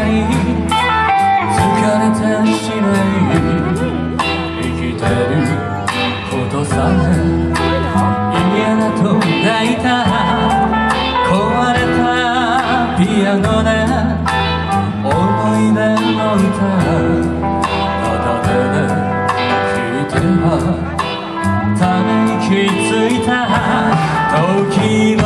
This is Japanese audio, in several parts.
なたはすっかり疲れてしまい生きてることさえ嫌だと泣いた。壊れたピアノで。思い出の歌片手で。弾いてはため息ついた時の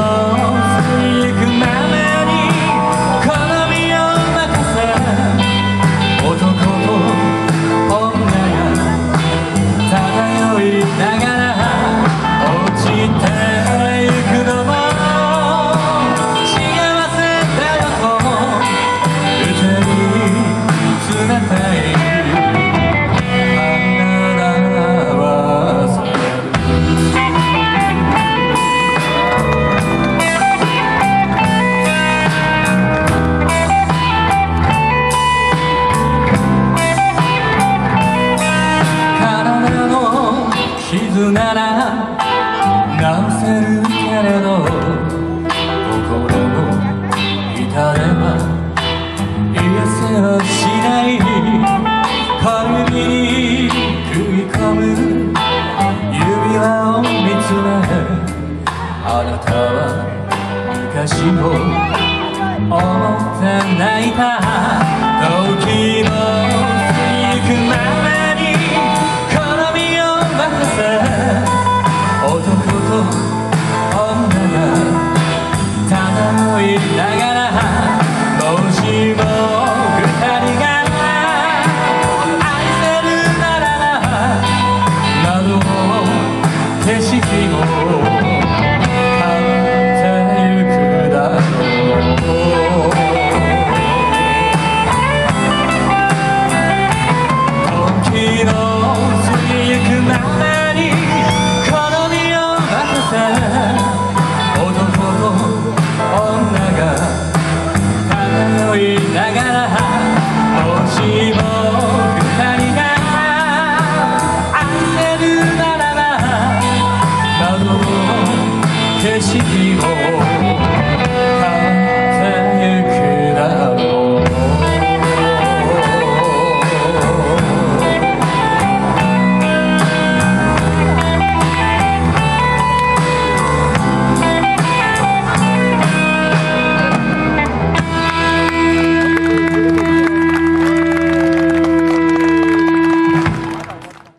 なら治せるけれど心の痛では癒せはしない。小指に食い込む指輪を見つめあなたは昔を思って泣いた景色も